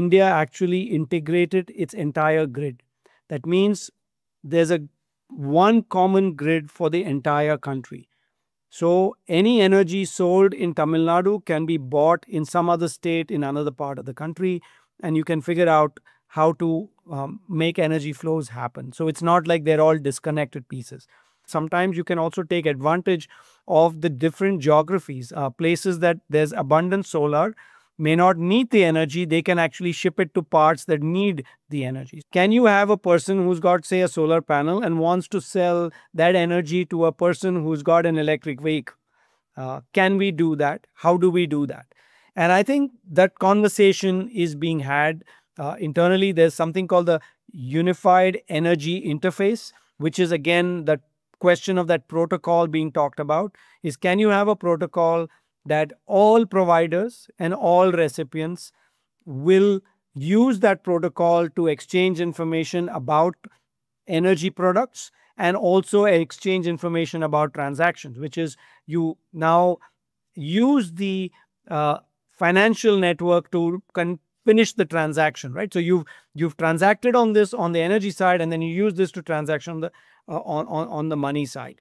India actually integrated its entire grid. That means there's a one common grid for the entire country. So any energy sold in Tamil Nadu can be bought in some other state in another part of the country, and you can figure out how to um, make energy flows happen. So it's not like they're all disconnected pieces. Sometimes you can also take advantage of the different geographies, uh, places that there's abundant solar may not need the energy, they can actually ship it to parts that need the energy. Can you have a person who's got, say, a solar panel and wants to sell that energy to a person who's got an electric vehicle? Uh, can we do that? How do we do that? And I think that conversation is being had uh, internally. There's something called the Unified Energy Interface, which is again the question of that protocol being talked about is can you have a protocol that all providers and all recipients will use that protocol to exchange information about energy products and also exchange information about transactions, which is you now use the uh, financial network to finish the transaction, right? So you've you've transacted on this on the energy side, and then you use this to transaction on the uh, on, on on the money side.